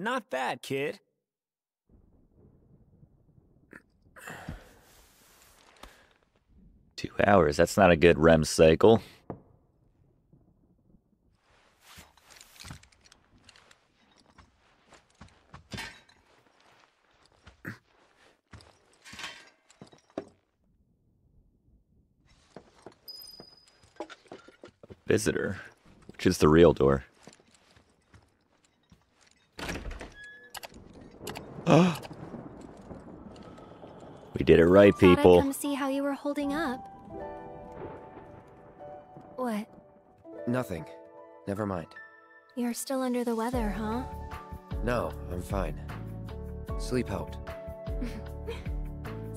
Not bad, kid. Two hours. That's not a good REM cycle. Visitor, which is the real door. we did it right, people. I'd people. come see how you were holding up. What? Nothing. Never mind. You're still under the weather, huh? No, I'm fine. Sleep helped.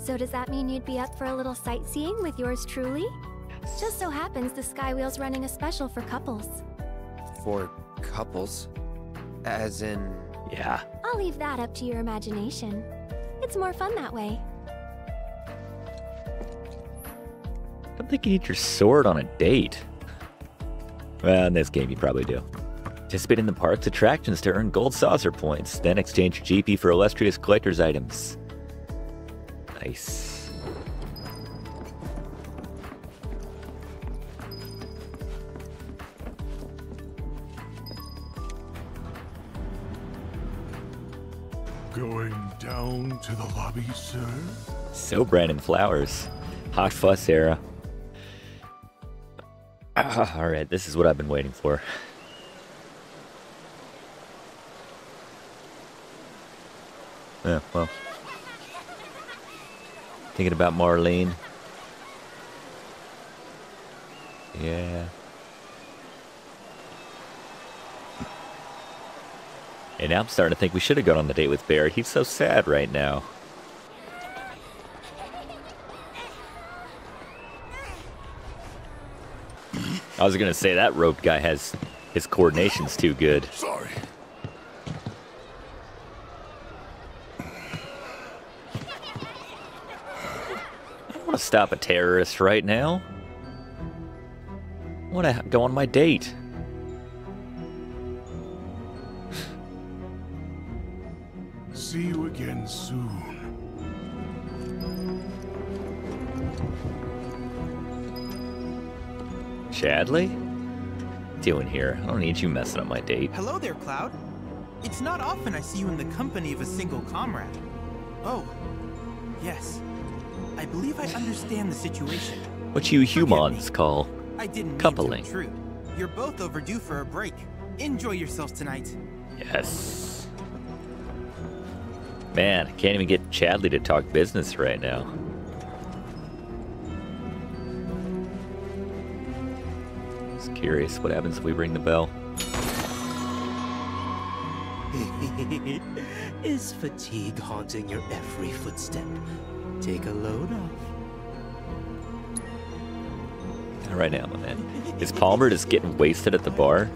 So does that mean you'd be up for a little sightseeing with yours truly? Just so happens the Skywheel's running a special for couples. For couples? As in. Yeah. I'll leave that up to your imagination. It's more fun that way. I don't think you need your sword on a date. Well, in this game, you probably do. Participate in the park's attractions to earn gold saucer points, then exchange your GP for illustrious collector's items. Nice. Down to the lobby, sir? So, Brandon Flowers. Hot Fuss era. Alright, this is what I've been waiting for. Yeah, well. Thinking about Marlene. Yeah. And now I'm starting to think we should have gone on the date with Barrett. He's so sad right now. I was gonna say that rope guy has his coordination's too good. Sorry. I don't want to stop a terrorist right now. I want to go on my date. You again soon. Chadley? Doing here? I don't need you messing up my date. Hello there, Cloud. It's not often I see you in the company of a single comrade. Oh, yes. I believe I understand the situation. What you humans call I didn't Coupling. mean to intrude. You're both overdue for a break. Enjoy yourselves tonight. yes. Man, I can't even get Chadley to talk business right now. Just curious, what happens if we ring the bell? Is fatigue haunting your every footstep? Take a load off. Not right now, my man. Is Palmer just getting wasted at the bar?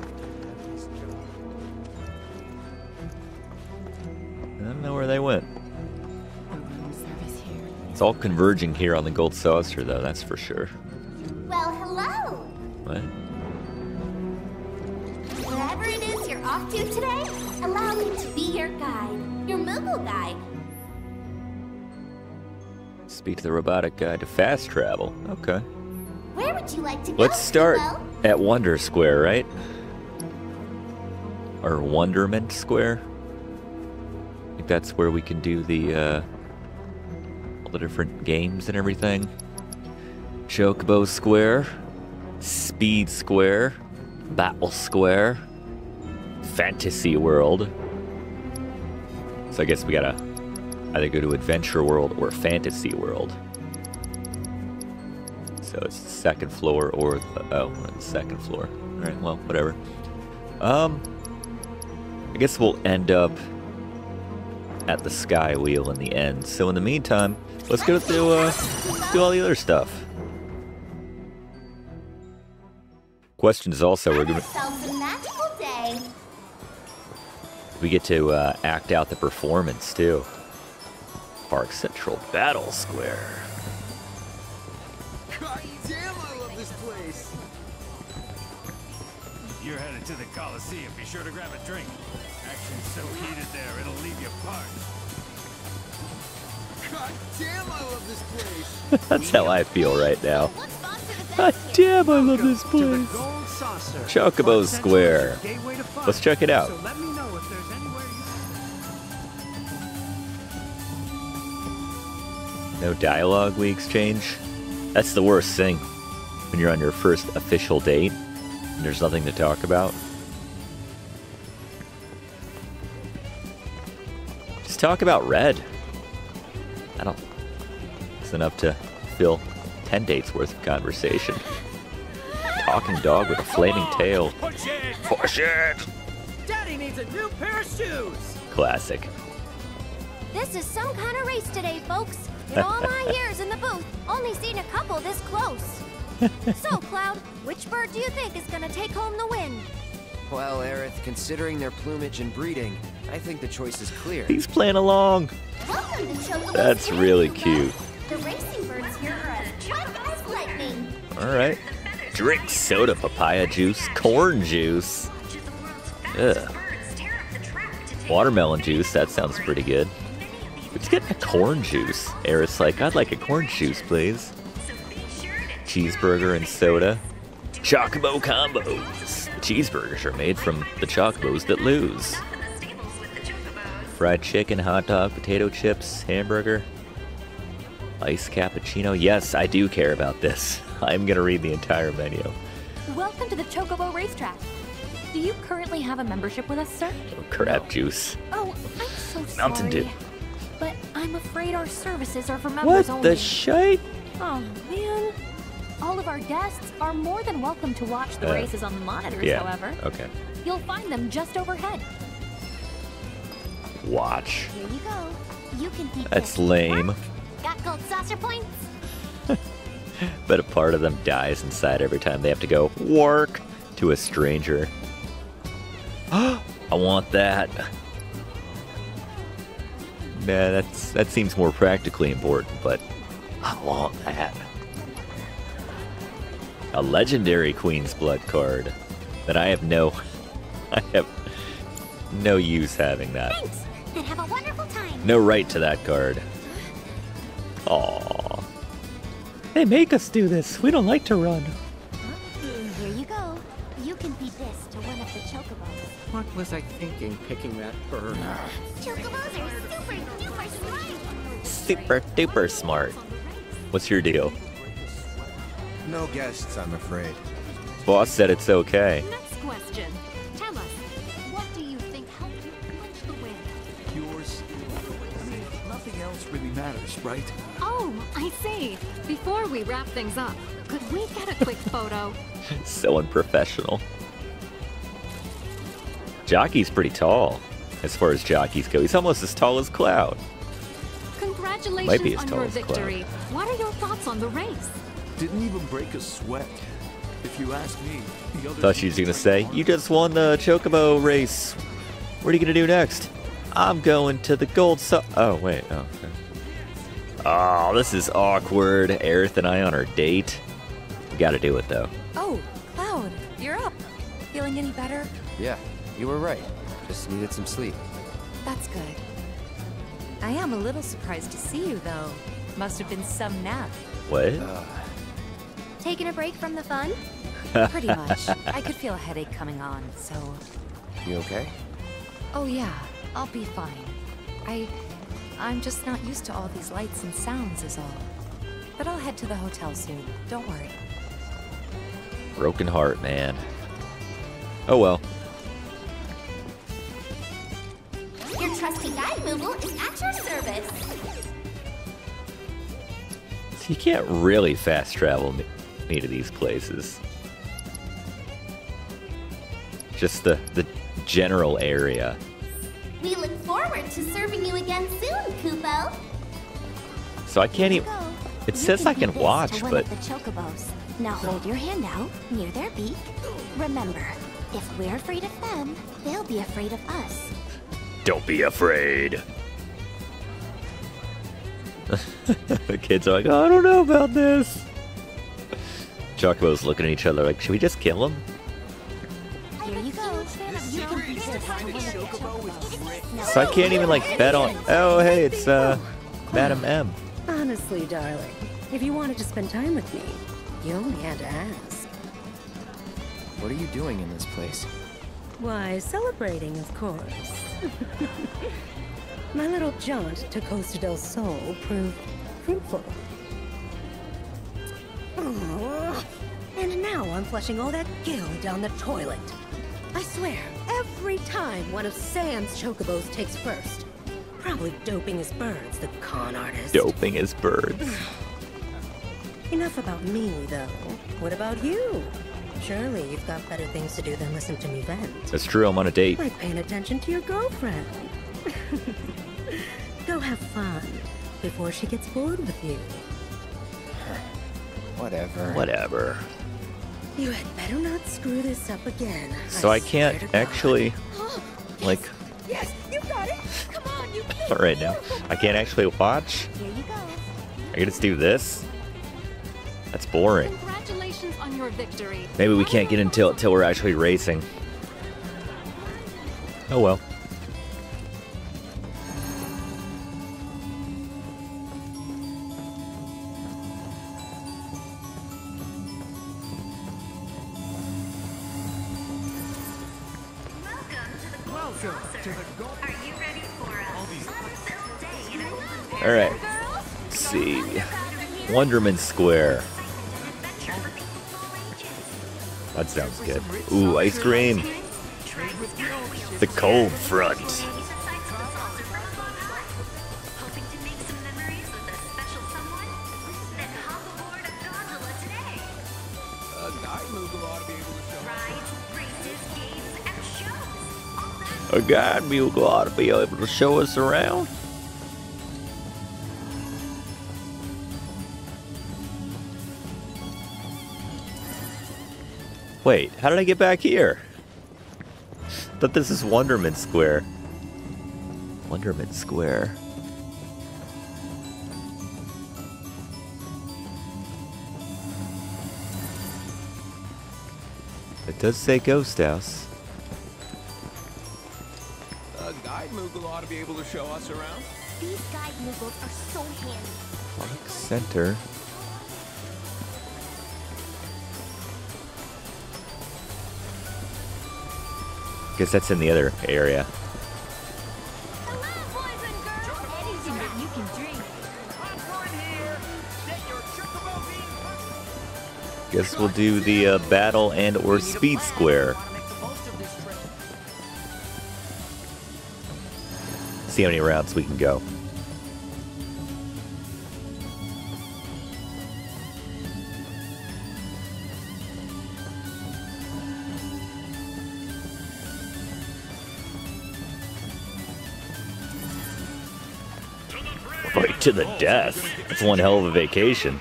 It's all converging here on the gold saucer, though, that's for sure. Well, hello! What? Wherever it is you're off to today, allow me to be your guide, your Moogle guide. Speak to the robotic guide to fast travel. Okay. Where would you like to go? Let's start Kupo? at Wonder Square, right? Or Wonderment Square. I think that's where we can do the uh, all the different games and everything. Chocobo Square, Speed Square, Battle Square, Fantasy World. So I guess we gotta either go to Adventure World or Fantasy World. So it's the second floor or the, oh, the second floor. All right, well, whatever. Um, I guess we'll end up at the Sky Wheel in the end. So in the meantime, let's go to uh, let's do all the other stuff. Question is also we're gonna yourselves a magical day. we get to uh, act out the performance too. Park Central Battle Square. God damn, I love this place. You're headed to the Coliseum. Be sure to grab a drink. Action's so heated there. God damn, I love this place. That's how I feel right now. God damn, I love this place. Chocobo Square. is the gateway to fun. Let's check it out. So let me know if there's anywhere you No dialogue we exchange. That's the worst thing when you're on your first official date and there's nothing to talk about. Just talk about red. I don't. It's enough to fill 10 dates worth of conversation. Talking dog with a flaming tail. Push it. Push it! Daddy needs a new pair of shoes. Classic. This is some kind of race today, folks. In all my years in the booth, only seen a couple this close. so, Cloud, which bird do you think is gonna take home the win? Well, Aerith, considering their plumage and breeding, I think the choice is clear. He's playing along. Welcome to Chocobo That's really cute. The racing birds here are as quick as lightning. Alright. Drink soda papaya juice, corn juice. Ugh. Watermelon juice, that sounds pretty good. Who's getting a corn juice? Aerith like, I'd like a corn juice, please. Cheeseburger and soda. Chocobo combos. The cheeseburgers are made from the chocobos that lose. Fried chicken, hot dog, potato chips, hamburger. Ice cappuccino. Yes, I do care about this. I'm gonna read the entire menu. Welcome to the Chocobo Racetrack. Do you currently have a membership with us, sir? Oh, crap juice. Oh, I'm so sorry. Mountain Dew. But I'm afraid our services are for What members only. the shite? oh, man. All of our guests are more than welcome to watch the Uh, races on the monitors, Yeah. however. Okay. You'll find them just overhead. Watch. Here you go. You can keep That's lame. Got gold saucer points? But a part of them dies inside every time they have to go work to a stranger. I want that. Nah, that's that seems more practically important, but I want that. A legendary Queen's Blood card that I have no I have no use having that. Thanks. Then have a wonderful time. No right to that card. Aww. They make us do this. We don't like to run. Here you go. You can feed this to one of the chocobos. What was I thinking picking that bird? Chocobos are super duper smart. Super duper smart. What's your deal? No guests, I'm afraid. Boss said it's okay. Next question. Tell us, what do you think helped you clinch the win? Yours. I mean, nothing else really matters, right? Oh, I see. Before we wrap things up, could we get a quick photo? So unprofessional. Jockey's pretty tall. As far as jockeys go, he's almost as tall as Cloud. Congratulations Might be as on tall your as Cloud. victory. What are your thoughts on the race? Didn't even break a sweat. If you ask me, the other Thought she was gonna say, "You just won the Chocobo race. What are you gonna do next?" I'm going to the gold so. Oh wait. Oh. Okay. Oh, this is awkward. Aerith and I on our date. We gotta do it though. Oh, Cloud, you're up. Feeling any better? Yeah, you were right. Just needed some sleep. That's good. I am a little surprised to see you, though. Must have been some nap. What? Uh, Taking a break from the fun? Pretty much. I could feel a headache coming on, so. You okay? Oh, yeah, I'll be fine. I. I'm just not used to all these lights and sounds, is all. But I'll head to the hotel soon. Don't worry. Broken heart, man. Oh well. Your trusty guide Moogle is at your service. So you can't really fast travel me, me to these places. Just the the general area. We look forward to serving you again soon, Kupo. So I can't even. It You says can I can watch, but the chocobos. Now hold your hand out near their beak. Remember, if we're afraid of them, they'll be afraid of us. don't be afraid. the kids are like, I don't know about this. Chocobo's looking at each other like, should we just kill him? Here you go. You can feed this to So I can't even like bet on. Oh, hey, it's uh, Madam M. Honestly, darling, if you wanted to spend time with me, you only had to ask. What are you doing in this place? Why, celebrating, of course. My little jaunt to Costa del Sol proved fruitful. And now I'm flushing all that gil down the toilet. I swear, every time one of Sam's chocobos takes first. Probably doping his birds, the con artist. Doping his birds. Enough about me, though. What about you? Surely you've got better things to do than listen to me vent. That's true. I'm on a date. Like paying attention to your girlfriend. Go have fun before she gets bored with you. Whatever. Whatever. You had better not screw this up again. So I swear can't to God. actually, like, Yes, you got it. Come on, you can. all right now. I can't actually watch. Here you go. I can just do this. That's boring. Congratulations on your victory. Maybe we can't get until until we're actually racing. Oh well. Wonderman Square. That sounds good. Ooh, ice cream. The cold front. A guide Moogle ought to be able to show us around. Wait, how did I get back here? Thought this is Wonderman Square. Wonderman Square. It does say Ghost House. A guide Moogle ought to be able to show us around. These guide Moogles are so handy. Park Center. Guess that's in the other area. Guess we'll do the uh, battle and or speed square. See how many rounds we can go. Fight to the death. That's one hell of a vacation.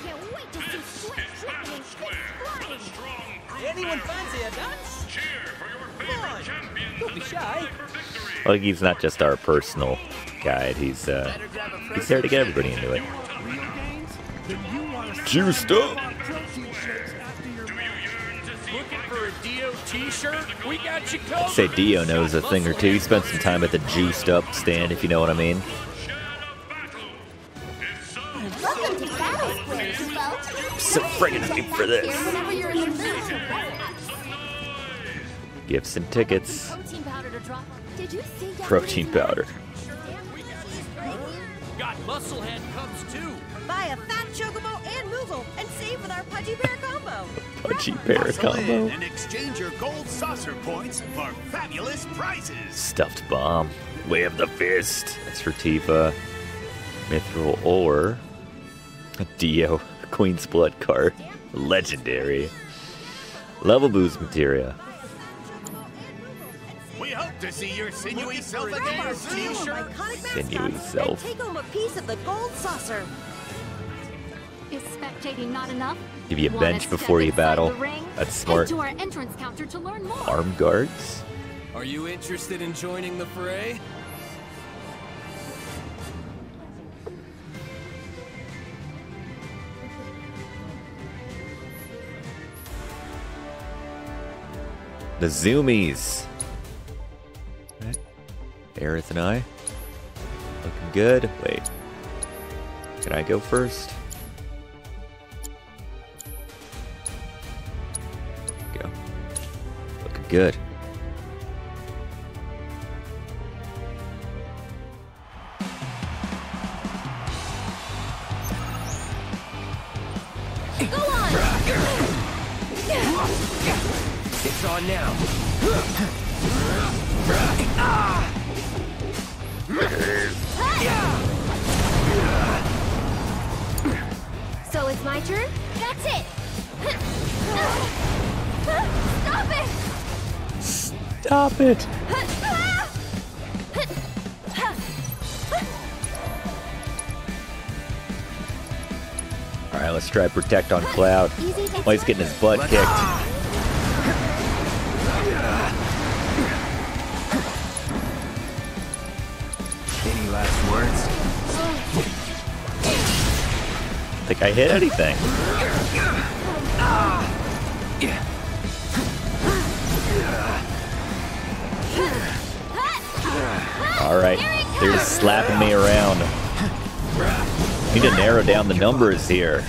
Anyone fancy a dance? Come on, don't. Like he's not just our personal guide. He's uh, he's there to get everybody into it. Juiced up. Looking for a Dio t-shirt? We got you I'd say Dio knows a thing or two. He spent some time at the juiced up stand, if you know what I mean. Friggin' hyped for this. Here whenever you're in the mood. Gifts and tickets. Protein powder to drop on. Did you see yesterday's Protein powder. Got Musclehead comes too. Buy a fat chocobo and Moogle and save with our Pudgy Bear combo. Pudgy Bear combo. and exchange your gold saucer points for fabulous prizes. Stuffed bomb. Way of the fist. That's for Tifa. Mithril ore. Dio. Queen's blood card. Legendary. Level boost materia. We hope to see your sinewy self again soon. Iconic Sinewy mascot self. and take home a piece of the gold saucer. Is spectating not enough? Give you a Wanna bench before you battle. That's smart. Head to our entrance counter to learn more. Arm guards. Are you interested in joining the fray? The zoomies. Right. Aerith and I. Looking good. Wait. Can I go first? Go. Looking good. My turn? That's it! Stop it! Stop it! Alright, let's try protect on Cloud. Easy Oh, he's getting his butt kicked. Think I hit anything. Alright, they're just slapping me around. Need to narrow down the numbers here.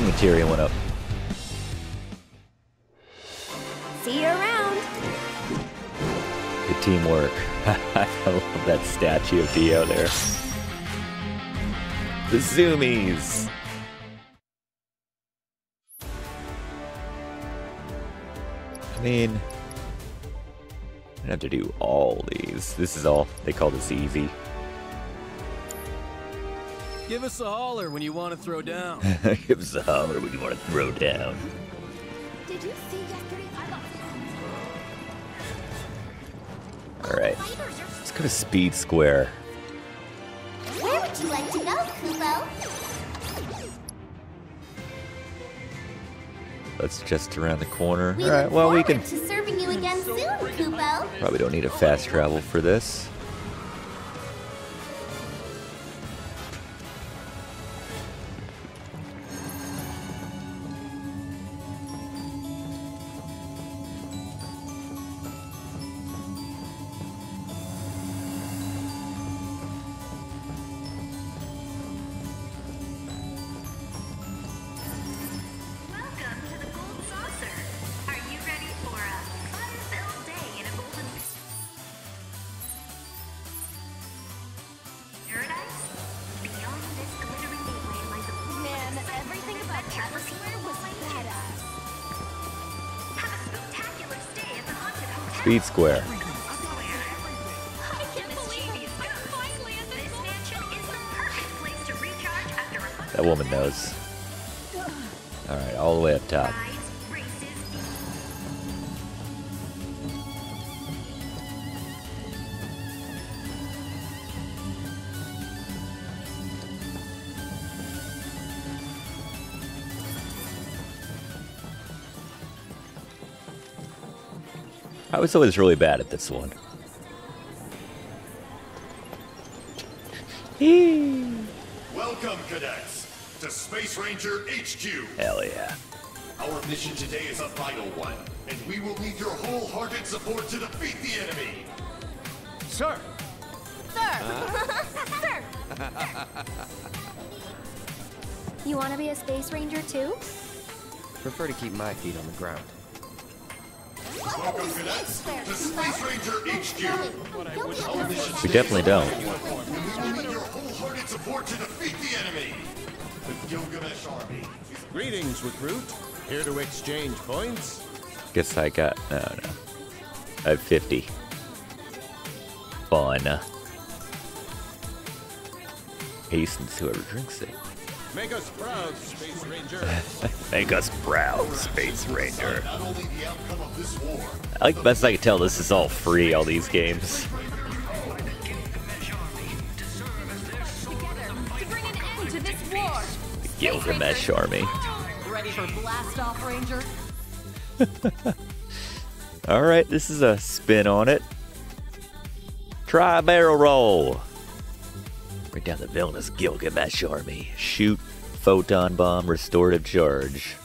I think materia went up. See you around! Good teamwork. I love that statue of Dio there. The zoomies. I mean, I don't have to do all these. This is all, they call this easy. Give us a holler when you want to throw down. Give us a holler when you want to throw down. Did you see yesterday? I got Alright, let's go to Speed Square. Where would you like to go, Kupo? That's just around the corner. We Alright, well, we can to serving you again soon, Kupo. probably don't need a fast travel for this. Speed Square. That woman knows. Alright, all the way up top. I was always really bad at this one. Welcome, cadets, to Space Ranger HQ. Hell yeah. Our mission today is a vital one, and we will need your wholehearted support to defeat the enemy. Sir. Sir! Sir! You want to be a space ranger too? Prefer to keep my feet on the ground. Welcome, cadets, to Space Ranger HQ. We definitely don't. we need your wholehearted support to defeat the enemy. The Gilgamesh Army. Greetings, recruit. Here to exchange points? Guess I got. No, no. I have 50. Fun. Hastens whoever drinks it. Make us proud, Space Ranger. Make us proud, Space Ranger. Not only the outcome of this war, I like best I can tell this is all free, all these games. To bring an end to this war! The Gilgamesh Army. Ready for blast off, Ranger? Alright, this is a spin on it. Try barrel roll. Bring down the villainous Gilgamesh army. Shoot, photon bomb, restorative charge.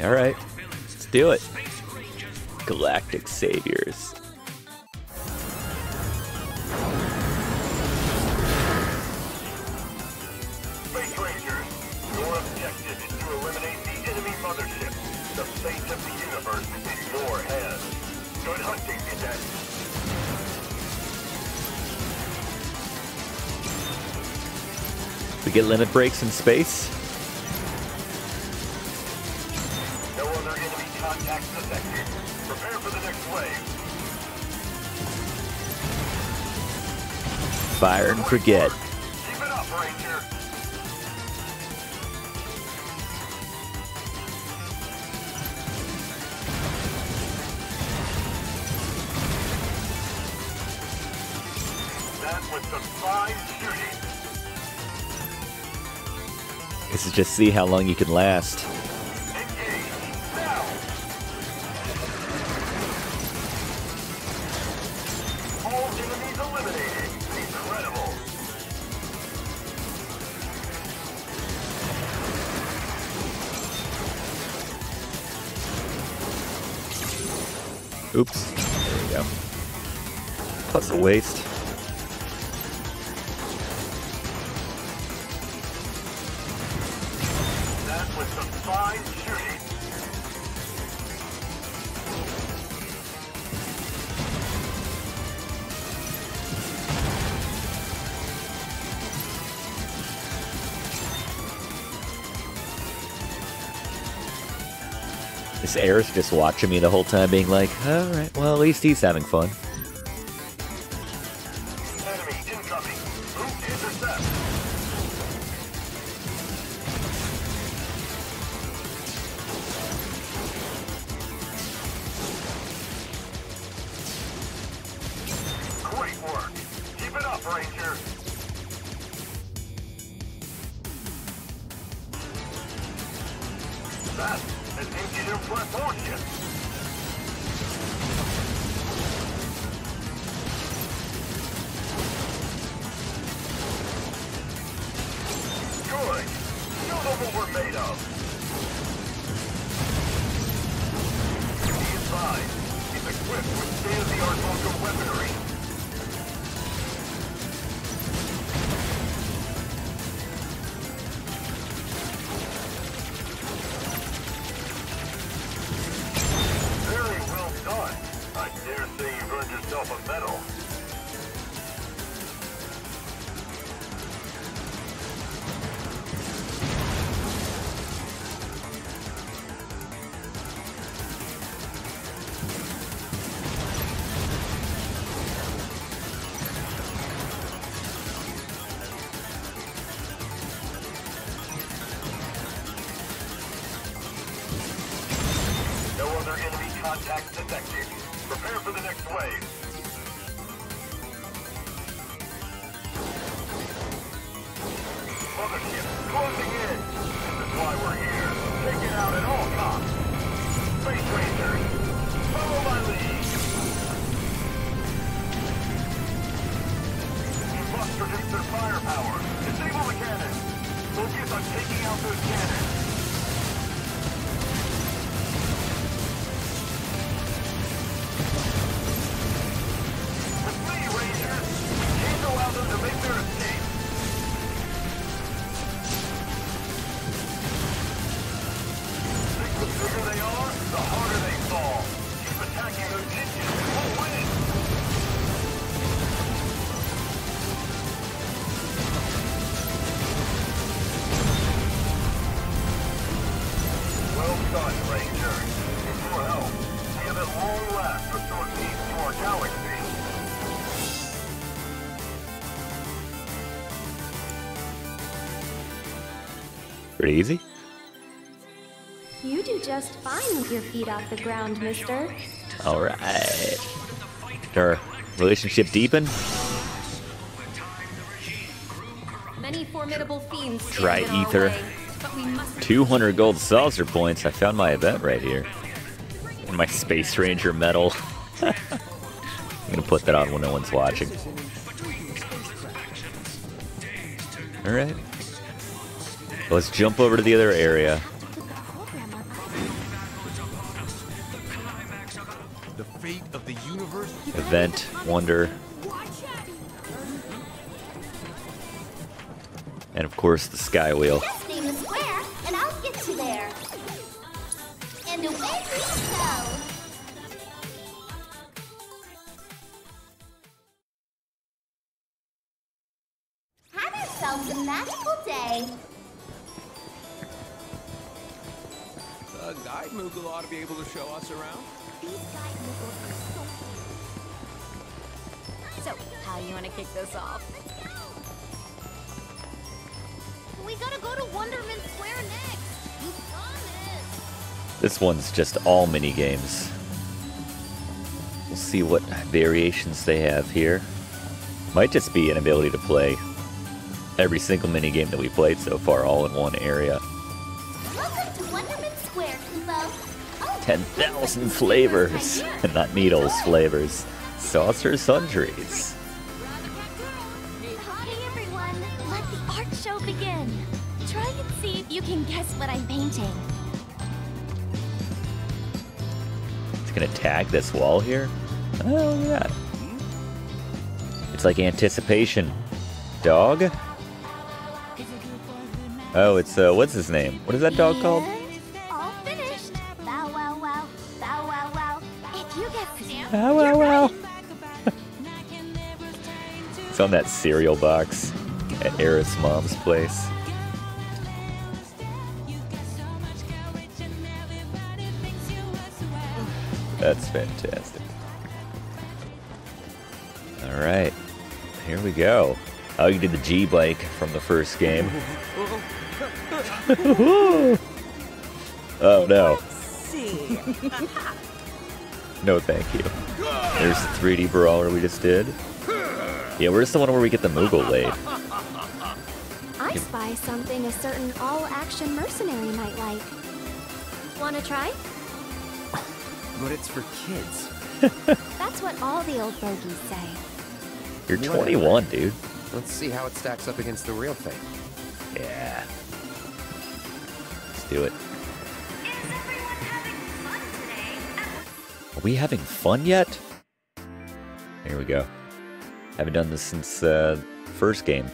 Alright, let's do it. Galactic Saviors. We get limit breaks in space. No other enemy contacts detected. Prepare for the next wave. Fire and forget. Keep it up, Ranger. That was some fine shooting. Is just see how long you can last. Oops. There we go. Plus a waste. Just watching me the whole time, being like, alright, well, at least he's having fun. State-of-the-art weaponry. Pretty easy. You do just fine with your feet off the ground, mister. All right. Our relationship deepen? Many formidable fiends Dry ether. way, but we must 200 gold saucer points. I found my event right here. And my Space Ranger medal. I'm gonna put that on when no one's watching. Alright. Let's jump over to the other area. The fate of the universe. Event, Wonder. And of course, the Sky Wheel. One's just all mini games. We'll see what variations they have here. Might just be an ability to play every single mini game that we played so far, all in one area. Oh, 10,000 flavors, and not needles flavors. Saucer sundries. Hi, everyone. Let the art show begin. Try and see if you can guess what I'm painting. It's gonna tag this wall here. Oh yeah. It's like anticipation. Dog? Oh, it's uh, what's his name? What is that dog called? All finished. Bow wow wow. Bow wow wow. If you get Wow, wow, wow. It's on that cereal box at Aerith's mom's place. Fantastic. All right, here we go. Oh, you did the G bike from the first game. oh no. No, thank you. There's the 3D brawler we just did. Yeah, where's the one where we get the Moogle laid? I spy something a certain all-action mercenary might like. Wanna try? But it's for kids. That's what all the old bogies say. You're 21, dude. Let's see how it stacks up against the real thing. Yeah. Let's do it. Are we having fun yet? Here we go. Haven't done this since uh, first game.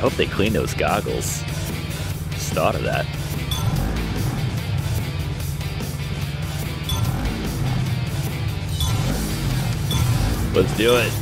I hope they clean those goggles. Just thought of that. Let's do it.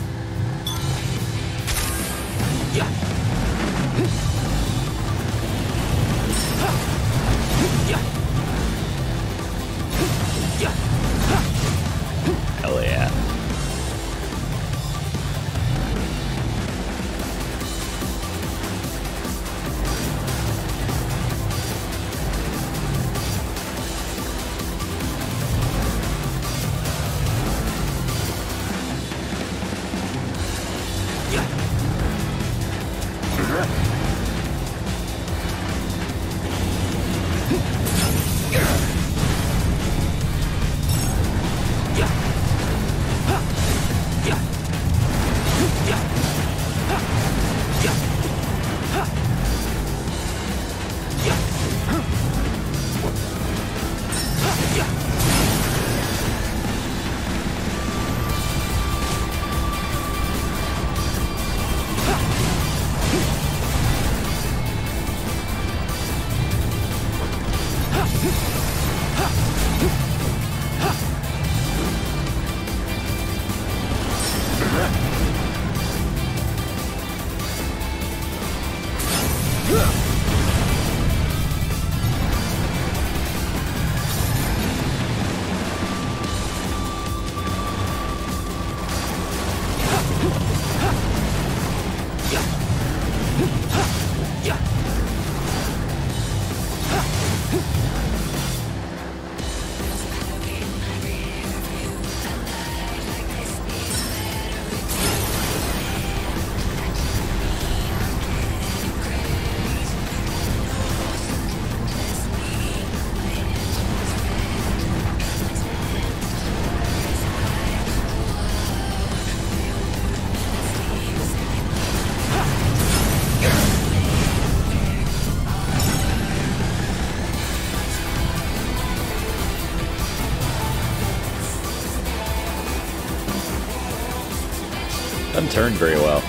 Turn very well.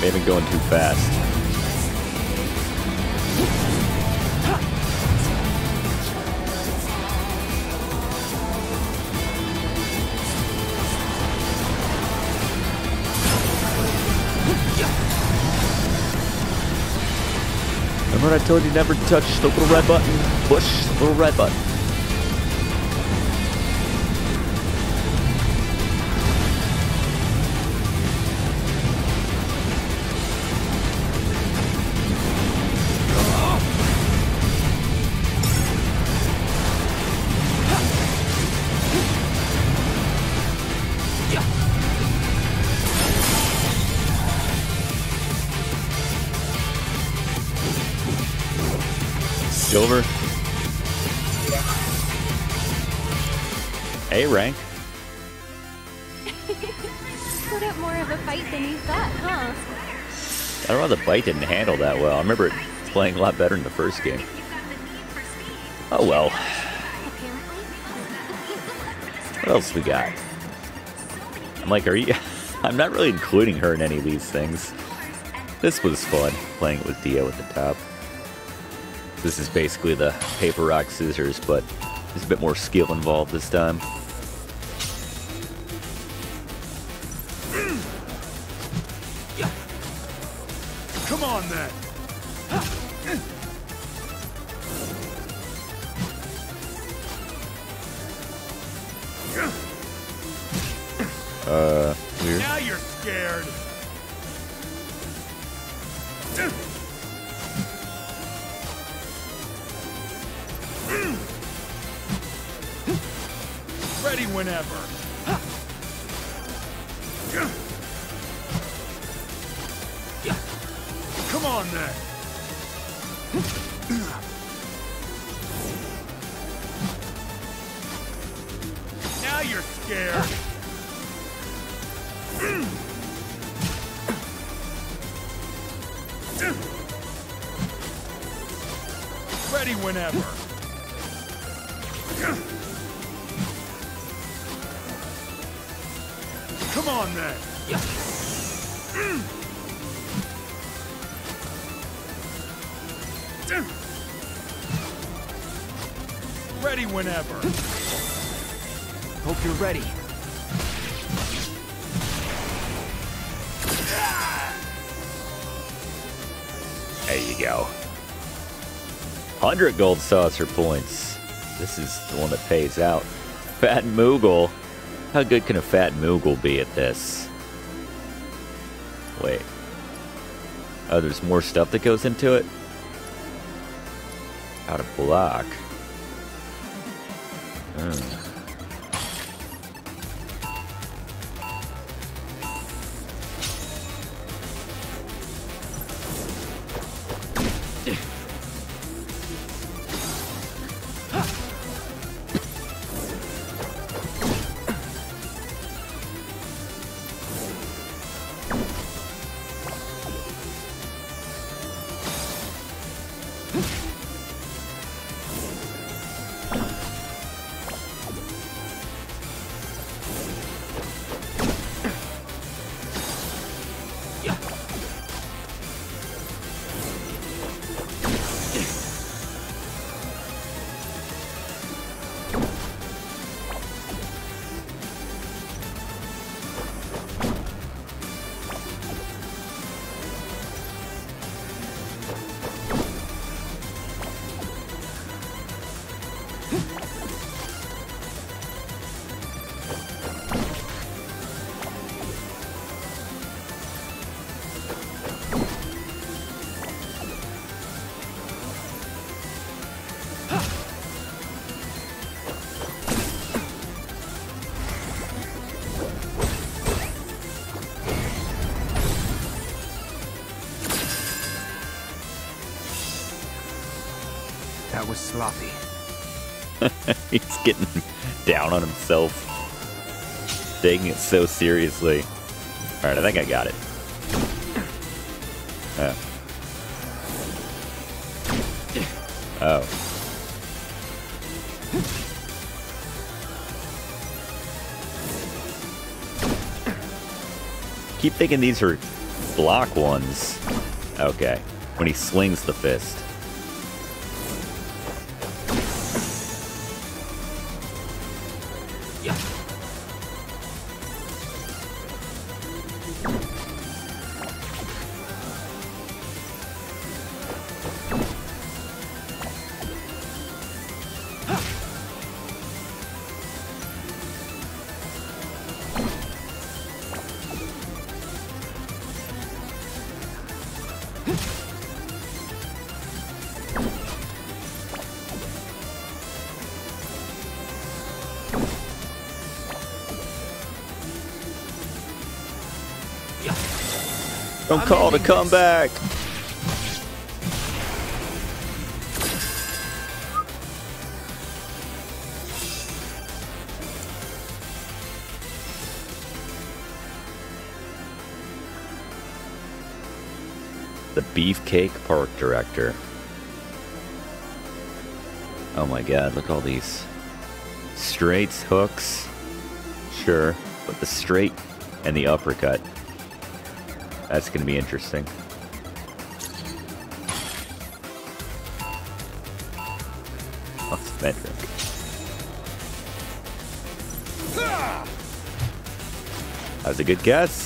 Maybe going too fast. Remember I told you never touch the little red button? Push the little red button. A rank. Put up more of a fight than you thought, huh? I don't know, the bite didn't handle that well. I remember it playing a lot better in the first game. Oh well. What else we got? I'm like, are you... I'm not really including her in any of these things. This was fun, playing it with Dio at the top. This is basically the paper, rock, scissors, but there's a bit more skill involved this time. There you go. 100 gold saucer points. This is the one that pays out. Fat Moogle. How good can a Fat Moogle be at this? Wait. Oh, there's more stuff that goes into it? How to block. Hmm. That was sloppy. He's getting down on himself. Taking it so seriously. Alright, I think I got it. Oh. Oh. Keep thinking these are block ones. Okay. When he swings the fist. Don't call to come back. The Beefcake Park Director. Oh my god, look at all these straights, hooks. Sure, but the straight and the uppercut. That's going to be interesting. Oh, Symmetric. That was a good guess.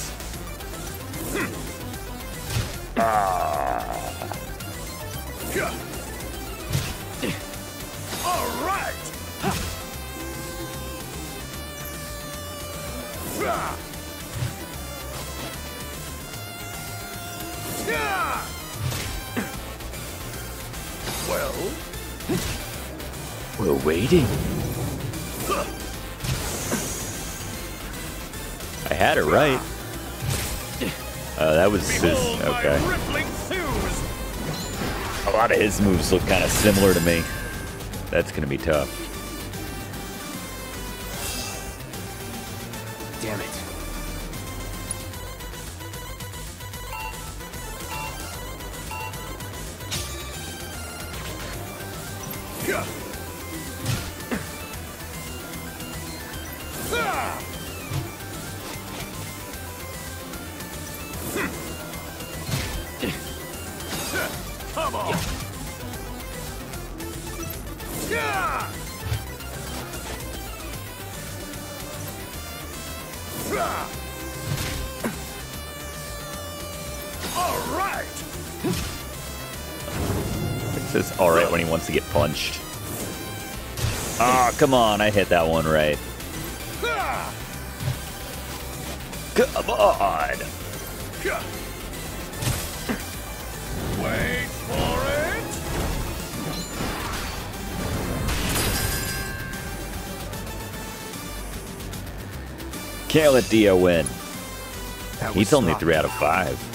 We're. I had it right. Uh, that was his. Okay. A lot of his moves look kind of similar to me. That's going to be tough. To get punched. Ah, come on, I hit that one right. Come on! Wait for it! Can't let Dio win. He's only three out of five.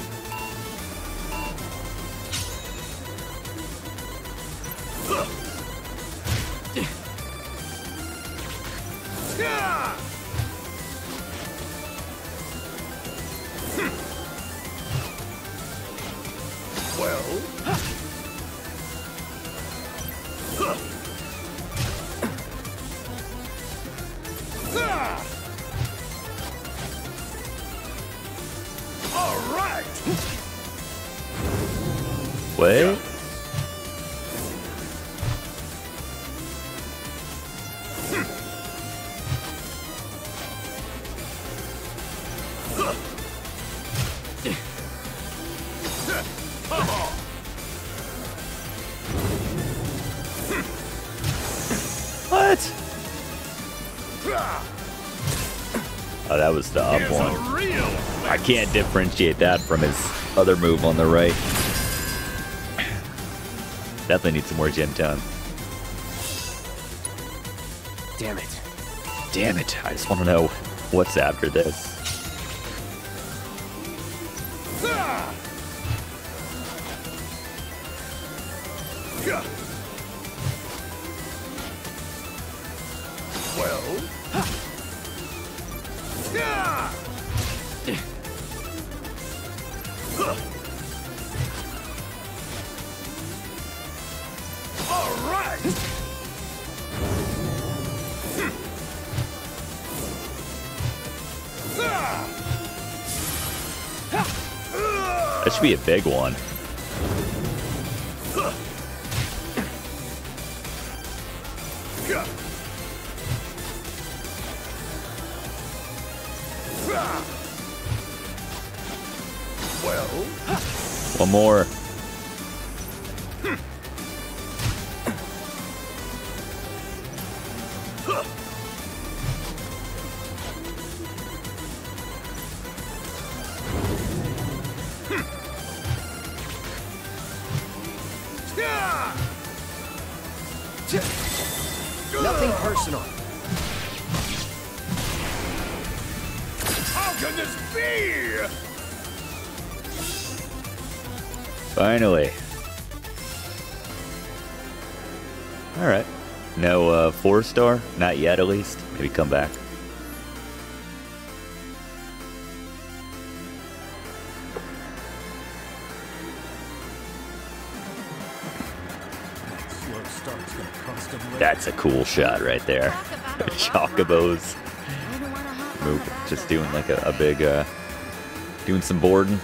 Can't differentiate that from his other move on the right. Definitely need some more gem time. Damn it. Damn it, I just want to know what's after this. That should be a big one. Well. One more. Not yet, at least. Maybe come back. Slow start's gonna cost him late. That's a cool shot right there. Chocobos. Move. Just doing like a, a big, uh, doing some boarding.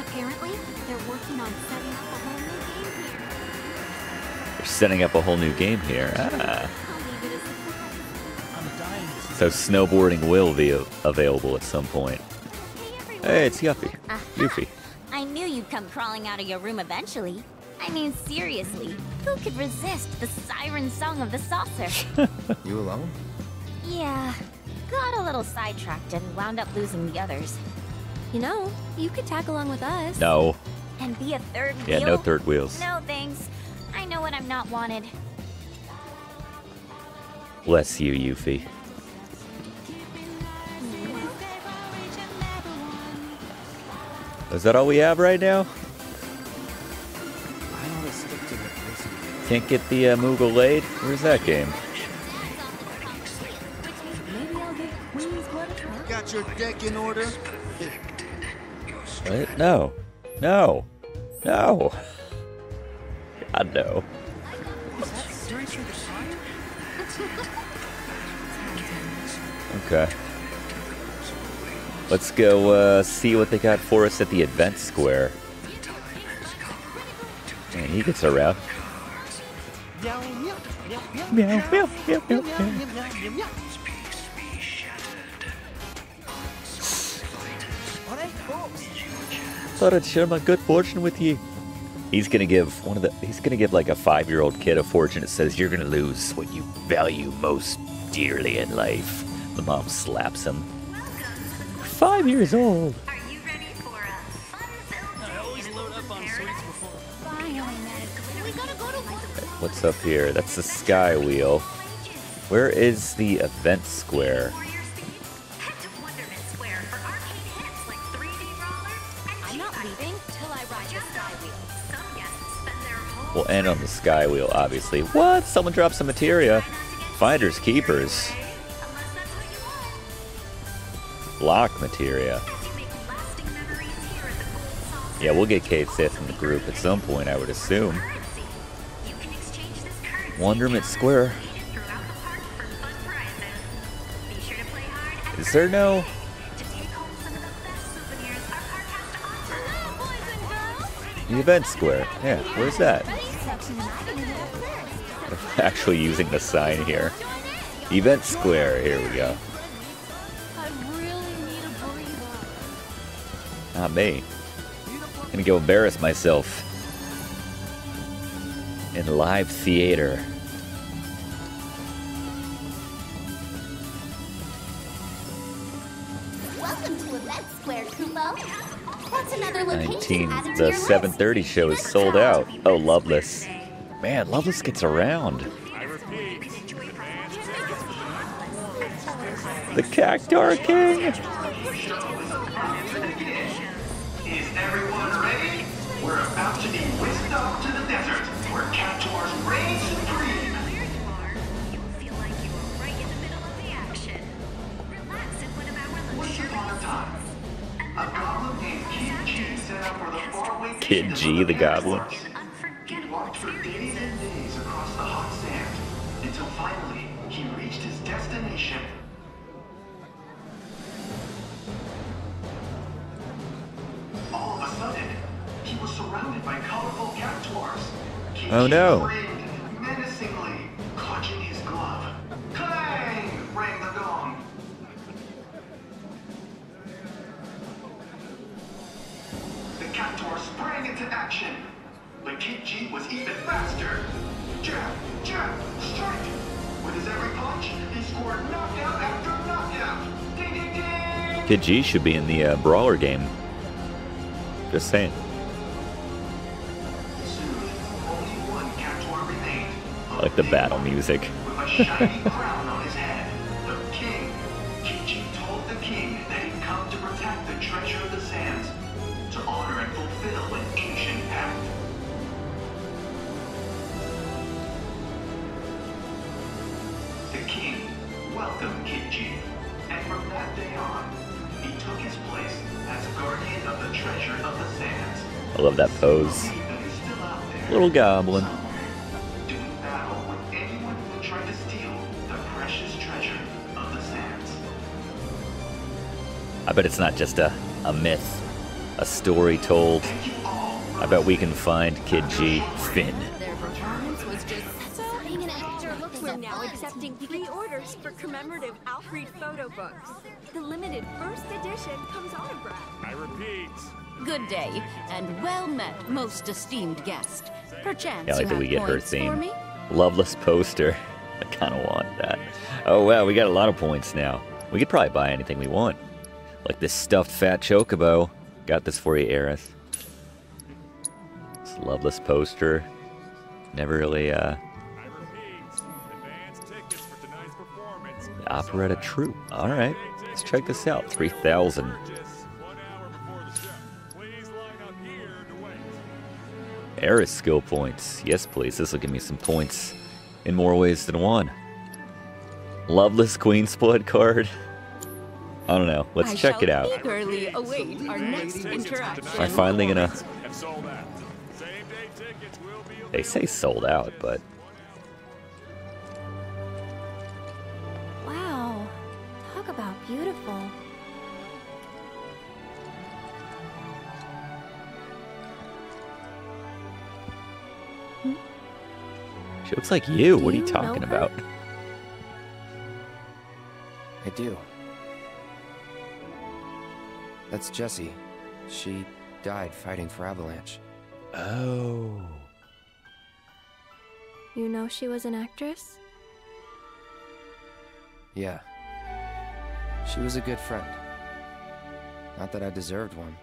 Apparently, they're working on setting up a whole new game here. They're setting up a whole new game here. Ah. So snowboarding will be available at some point. Hey, it's Yuffie. Uh-huh. Yuffie. I knew you'd come crawling out of your room eventually. I mean, seriously, who could resist the siren song of the saucer? You alone? yeah, got a little sidetracked and wound up losing the others. You know, you could tag along with us. No. And be a third Yeah, wheel? Yeah, no third wheels. No thanks. I know when I'm not wanted. Bless you, Yuffie. Is that all we have right now? I ought to stick to replacing Can't get the uh, Moogle laid? Where's that game? Got your deck in order? What? No. No. No. God, no. Okay. Let's go uh, see what they got for us at the event square. Man, he gets around. Meow, meow, meow, meow, meow, meow, meow. Thought I'd share my good fortune with you. He's gonna give one of the. He's gonna give like a five-year-old kid a fortune that says you're gonna lose what you value most dearly in life. The mom slaps him. Five years old. What's up here? That's the Sky Wheel. Where is the event square? I'm not leaving till I ride the Sky Wheel. We'll end on the Sky Wheel, obviously. What? Someone dropped some materia. Finders keepers. Block materia. Yeah, we'll get Cait Sith in the group at some point, I would assume. Wonderment Square. Is there no... The event square. Yeah, where's that? Actually using the sign here. Event square, here we go. Not me. Gonna go embarrass myself in live theater. Welcome to Event Square, Kupo. That's another location 19. added to The 7:30 show is sold out. Oh, Loveless. Man, Loveless gets around. The Cactuar King. Kid G, the goblin. He walked for days and days across the hot sand, until finally he reached his destination. All of a sudden, he was surrounded by colorful. Oh no. Was even faster. Jab, jab, strike! With his every punch, he scored knockout after knockout. Ding, ding, ding! Kid G should be in the uh, Brawler game. Just saying. Only one remained. I like the battle music. Love that pose. Little goblin. Doing battle with anyone who would try to steal the precious treasure of the sands. I bet it's not just a, a myth, a story told. I bet we can find Kid G, Finn. Their performance was just so being an actor looks We're now accepting pre-orders for commemorative Alfred photo books. The limited first edition comes autographed. I repeat. Good day, and well met, most esteemed guest. Perchance Yeah, like you that we get her theme. me? Loveless poster. I kind of want that. Oh wow, we got a lot of points now. We could probably buy anything we want. Like this stuffed fat chocobo. Got this for you, Aerith. This Loveless poster. Never really, uh... Operetta Troupe. Alright, let's check this out. 3,000. Aerith skill points. Yes, please. This will give me some points in more ways than one. Loveless Queen Blood card. I don't know. Let's I check it out. Eagerly await our next interaction. Am I finally gonna. They say sold out, but Wow. Talk about beautiful. She looks like you. Do What are you you talking about? I do. That's Jessie. She died fighting for Avalanche. Oh. You know she was an actress? Yeah. She was a good friend. Not that I deserved one.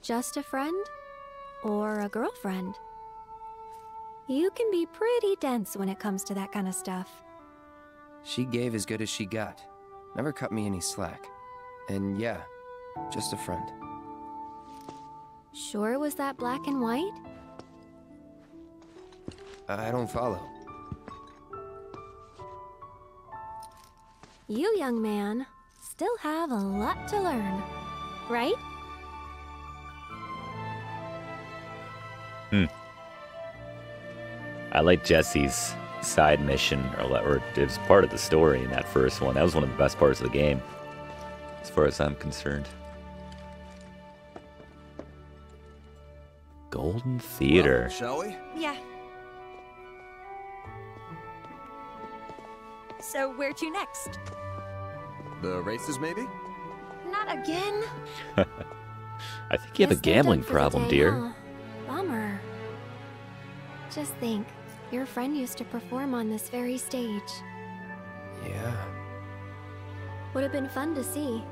Just a friend? Or a girlfriend? You can be pretty dense when it comes to that kind of stuff. She gave as good as she got. Never cut me any slack. And yeah, just a friend. Sure was that black and white? I don't follow. You, young man, still have a lot to learn, right? Hmm. I like Jessie's side mission, or, or it was part of the story in that first one. That was one of the best parts of the game, as far as I'm concerned. Golden Theater. Shall we? Yeah. So where to next? The races, maybe? Not again. I think you have a Guess they're gambling done for the problem, day, dear. huh? Bummer. Just think, your friend used to perform on this very stage. Yeah. Would have been fun to see.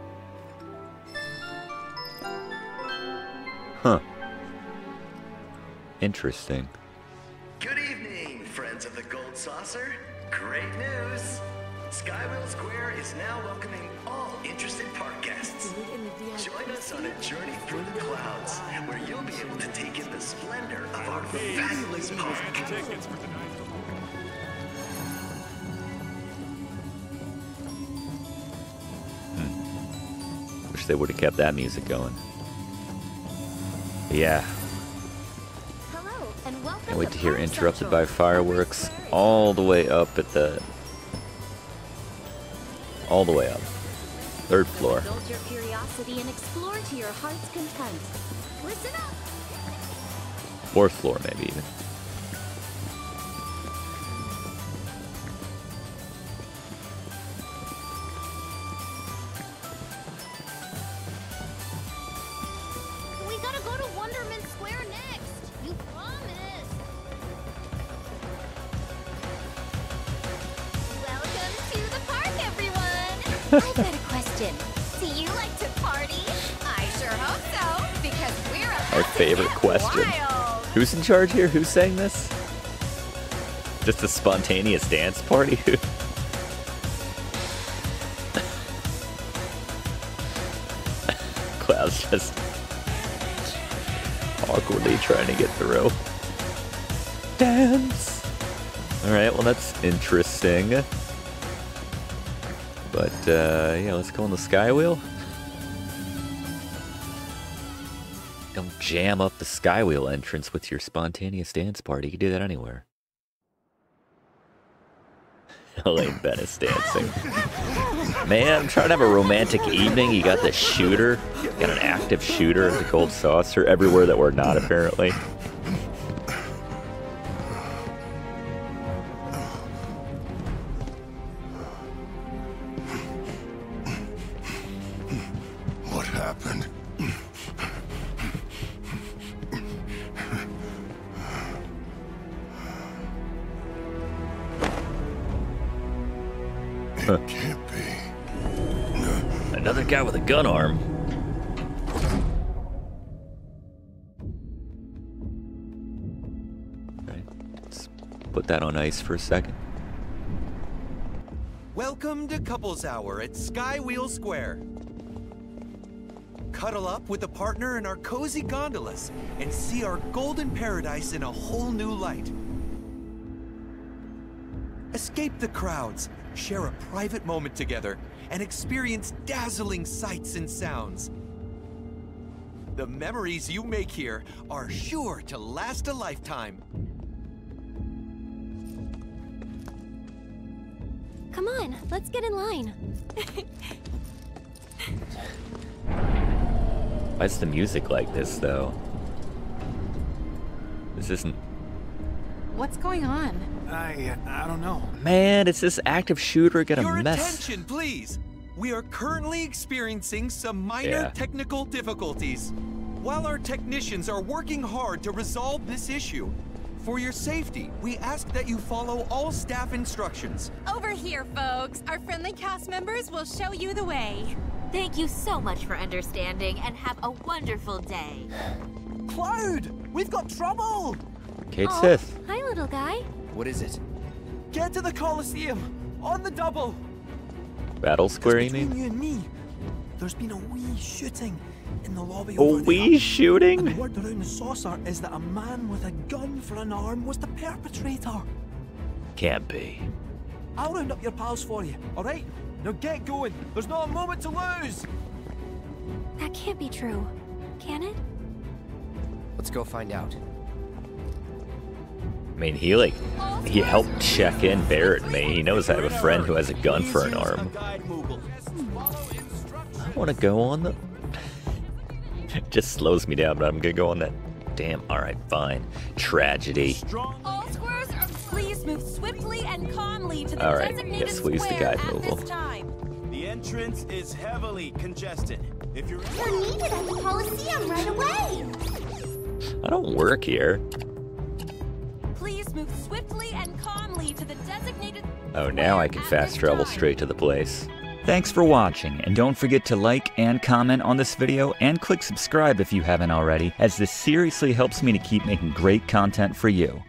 Huh. Interesting. Good evening, friends of the Gold Saucer. Great news! Skywheel Square is now welcoming all interested park guests. Join us on a journey through the clouds, where you'll be able to take in the splendor of our fabulous park. Hmm. Wish they would have kept that music going. Yeah, Hello, and welcome can't wait to hear Interrupted by Fireworks all the way up at the. All the way up. Third floor. Your curiosity and explore to your heart's content. Listen up! Fourth floor, maybe even. Who's in charge here? Who's saying this? Just a spontaneous dance party? Cloud's just awkwardly trying to get through. Dance! Alright, well, that's interesting. But, uh, yeah, let's go on the sky Don't jam up the Skywheel entrance with your spontaneous dance party. You can do that anywhere. Elaine Benes dancing. Man, I'm trying to have a romantic evening. You got the shooter. You got an active shooter at the Gold Saucer everywhere that we're not, apparently. For a second. Welcome to Couples Hour at Skywheel Square. Cuddle up with a partner in our cozy gondolas and see our golden paradise in a whole new light. Escape the crowds, share a private moment together, and experience dazzling sights and sounds. The memories you make here are sure to last a lifetime. Come on, let's get in line. Why's the music like this, though? This isn't. What's going on? I I don't know. Man, it's this active shooter gonna Your mess. attention, please. We are currently experiencing some minor Yeah. technical difficulties. While our technicians are working hard to resolve this issue, for your safety, we ask that you follow all staff instructions. Over here, folks. Our friendly cast members will show you the way. Thank you so much for understanding and have a wonderful day. Cloud! We've got trouble! Cait Oh, Sith. Hi, little guy. What is it? Get to the Colosseum! On the double! Battle Square, you mean? you and me, there's been a wee shooting in the lobby Oh, over wee there. shooting? And the word around the saucer is that a man with a gun for an arm was the perpetrator. Can't be. I'll round up your pals for you, alright? Now get going. There's not a moment to lose. That can't be true. Can it? Let's go find out. I mean, he like he helped check in Barret and me. He knows I have a friend who has a gun for an arm. I want to go on the. It just slows me down, but I'm gonna go on that. Damn. All right, fine. Tragedy. All squares are please move swiftly and calmly to the All right, designated yes, we'll use the guide at mobile. this time. The entrance is heavily congested. If you're You're needed at the Coliseum right away. I don't work here. Please move swiftly and calmly to the designated Oh, now I can fast travel straight to the place. Thanks for watching, and don't forget to like and comment on this video and click subscribe if you haven't already, as this seriously helps me to keep making great content for you.